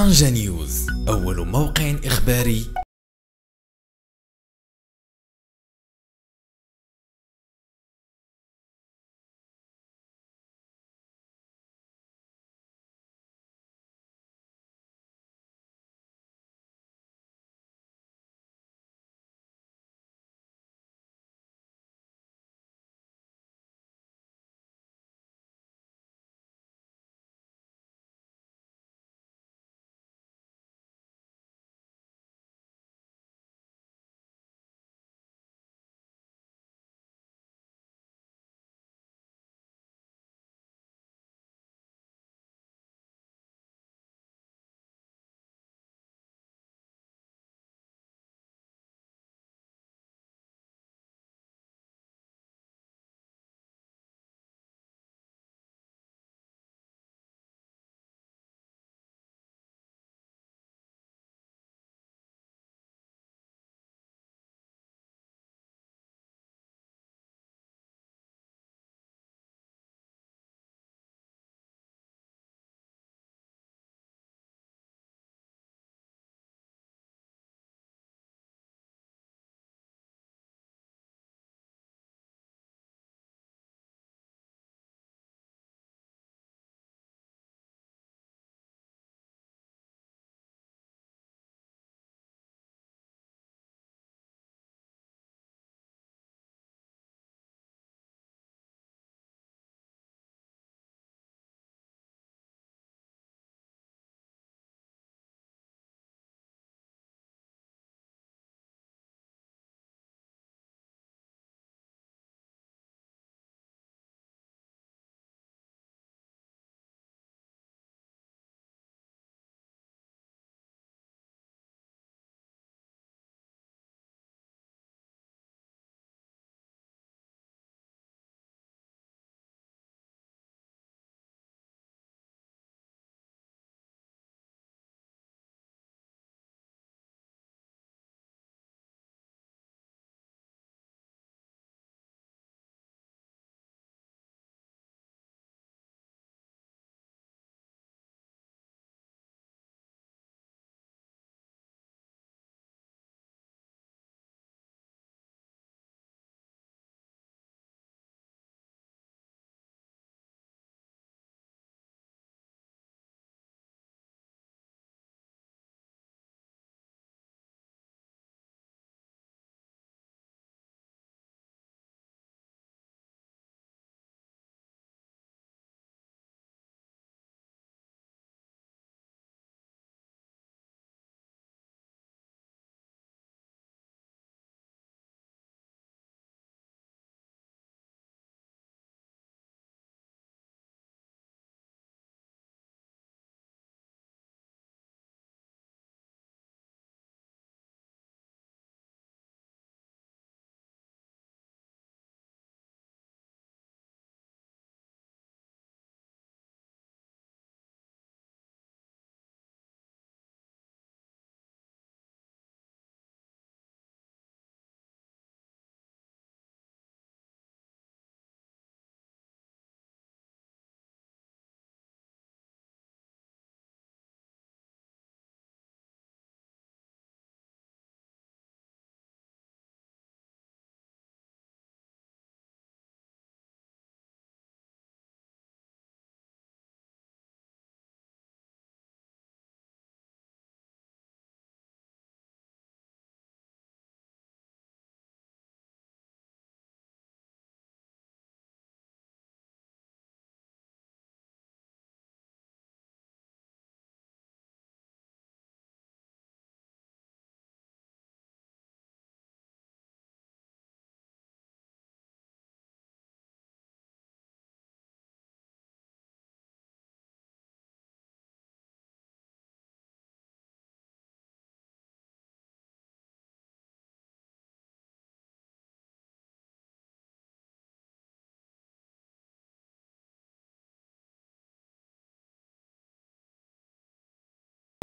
طنجة نيوز أول موقع إخباري.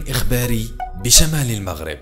إخباري بشمال المغرب.